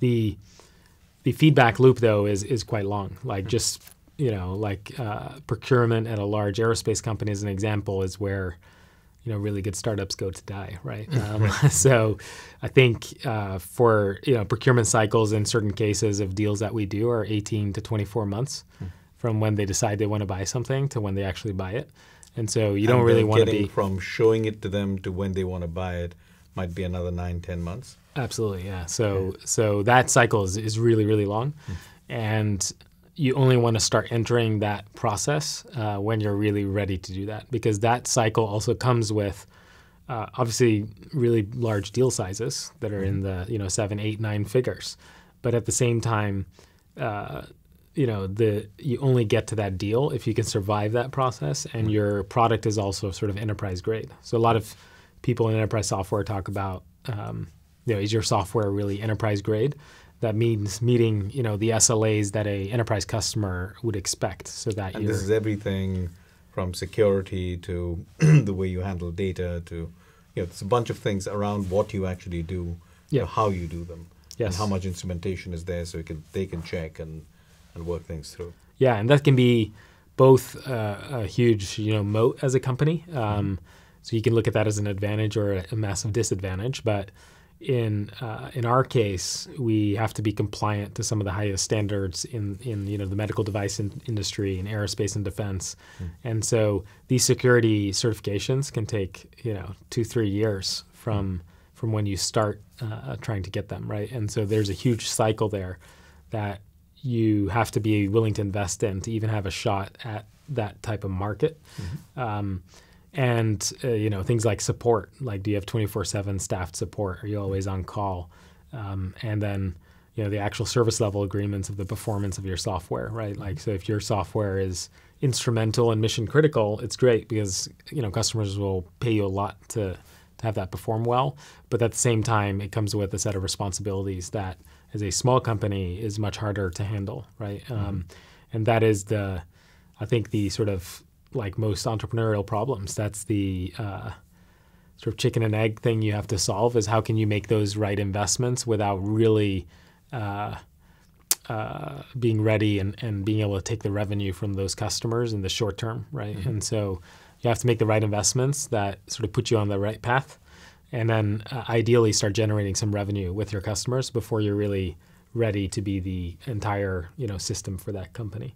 the the feedback loop though is is quite long. Like just you know like uh, procurement at a large aerospace company as an example is where you know really good startups go to die, right? Um, so I think uh, for you know procurement cycles in certain cases of deals that we do are 18 to 24 months from when they decide they want to buy something to when they actually buy it. And so you don't really want to be from showing it to them to when they want to buy it might be another nine, ten months. Absolutely, yeah. So so that cycle is, is really really long, and you only want to start entering that process uh, when you're really ready to do that because that cycle also comes with uh, obviously really large deal sizes that are in the you know seven, eight, nine figures, but at the same time. Uh, you know the you only get to that deal if you can survive that process and your product is also sort of enterprise grade so a lot of people in enterprise software talk about um, you know is your software really enterprise grade that means meeting you know the SLAs that a enterprise customer would expect so that And this is everything from security to the way you handle data to, you know, there's a bunch of things around what you actually do, Yeah. how you do them, Yes. and how much instrumentation is there, so you can they can check and and work things through. Yeah, and that can be both uh, a huge, you know, moat as a company. Um, so you can look at that as an advantage or a, massive disadvantage. But in uh, in our case, we have to be compliant to some of the highest standards in in you know the medical device in, industry and aerospace and defense. And so these security certifications can take you know two three years from from when you start uh, trying to get them right. And so there's a huge cycle there that you have to be willing to invest in to even have a shot at that type of market. Um, and uh, you know things like support, like do you have twenty four seven staffed support? Are you always on call? Um, and then you know the actual service level agreements of the performance of your software, right? Like so, if your software is instrumental and mission critical, it's great because you know customers will pay you a lot to to have that perform well. But at the same time, it comes with a set of responsibilities that, as a small company, is much harder to handle, right? Um, and that is the, I think, the sort of like most entrepreneurial problems. That's the uh, sort of chicken and egg thing you have to solve is how can you make those right investments without really uh, uh, being ready and, and being able to take the revenue from those customers in the short term, right? And so you have to make the right investments that sort of put you on the right path, and then uh, ideally start generating some revenue with your customers before you're really ready to be the entire you know system for that company.